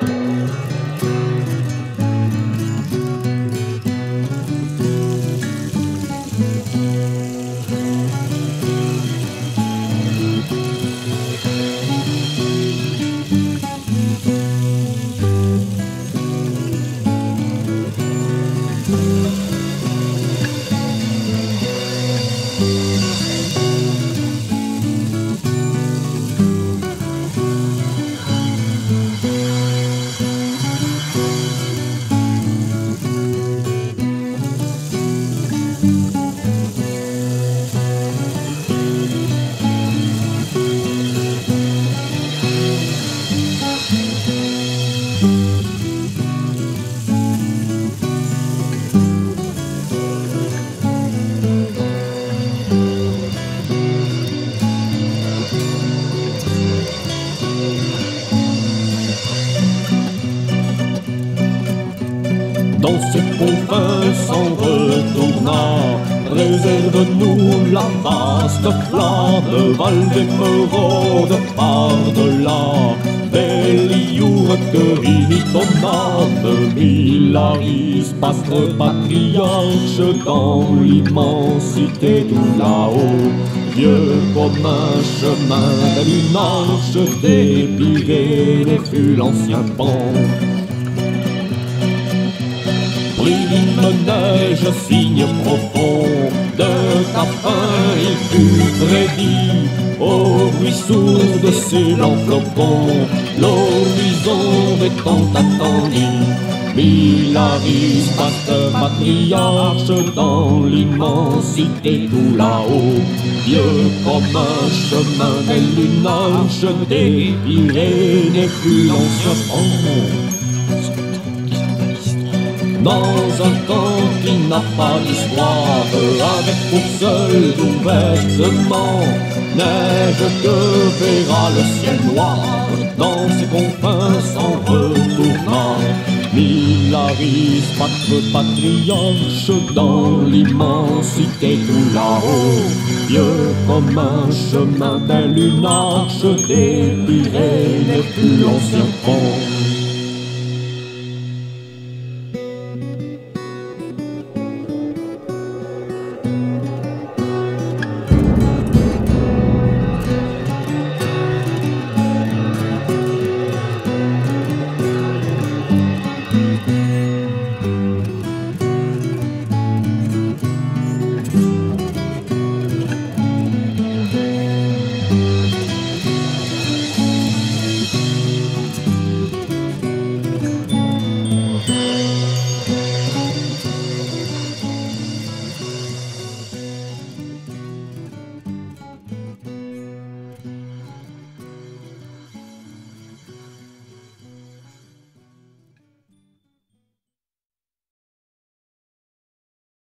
dans ces confins sans retournant. Réserve-nous la vaste flamme, Val d'émeraude par-delà. Belliour cueillit ton âme, Milaris, pastre patriarche, dans l'immensité tout là-haut. Vieux comme un chemin d'une arche, des Pyrénées fut l'ancien pont. Neige, signe profond de ta fin, il fut prédit au bruit sourd de ces blancs flocons, l'horizon est tant attendu. Milaris, pasteur patriarche, dans l'immensité tout là-haut, vieux comme un chemin des lunages, des Pyrénées fut l'ancien dans un temps qui n'a pas d'histoire, avec pour seul gouvernement neige que verra le ciel noir dans ses confins sans retournant. Milaris, patre patriarche, dans l'immensité tout là-haut, vieux comme un chemin d'un lunarche, des Pyrénées plus l'ancien pont.